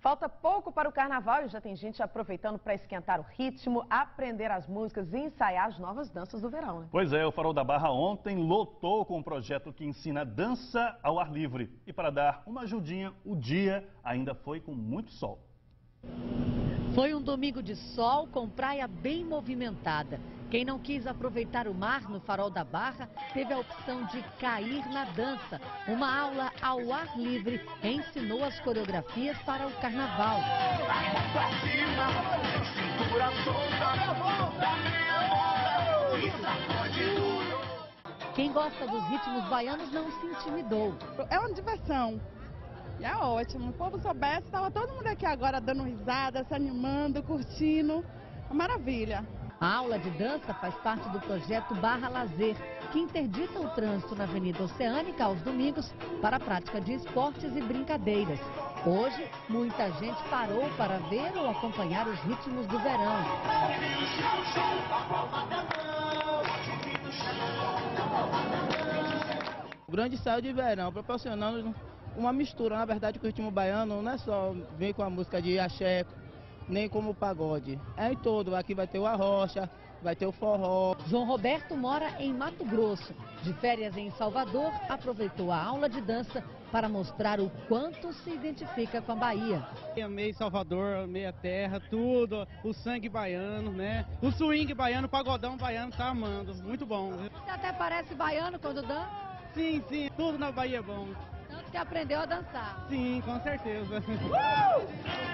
Falta pouco para o carnaval e já tem gente aproveitando para esquentar o ritmo, aprender as músicas e ensaiar as novas danças do verão. Né? Pois é, o Farol da Barra ontem lotou com um projeto que ensina dança ao ar livre. E para dar uma ajudinha, o dia ainda foi com muito sol. Foi um domingo de sol com praia bem movimentada. Quem não quis aproveitar o mar no farol da Barra teve a opção de cair na dança. Uma aula ao ar livre ensinou as coreografias para o carnaval. Quem gosta dos ritmos baianos não se intimidou. É uma diversão. É ótimo. O povo soubesse, estava todo mundo aqui agora dando risada, se animando, curtindo. Uma maravilha. A aula de dança faz parte do projeto Barra Lazer, que interdita o trânsito na Avenida Oceânica aos domingos para a prática de esportes e brincadeiras. Hoje, muita gente parou para ver ou acompanhar os ritmos do verão. O grande ensaio de verão, proporcionando uma mistura, na verdade, com o ritmo baiano, não é só vir com a música de axé, nem como pagode. É em todo, aqui vai ter o arrocha, vai ter o forró. João Roberto mora em Mato Grosso. De férias em Salvador, aproveitou a aula de dança para mostrar o quanto se identifica com a Bahia. Eu amei Salvador, amei a terra, tudo, o sangue baiano, né? O swing baiano, o pagodão baiano, tá amando, muito bom. Você até parece baiano quando dança? Sim, sim, tudo na Bahia é bom que aprendeu a dançar. Sim, com certeza. Uh!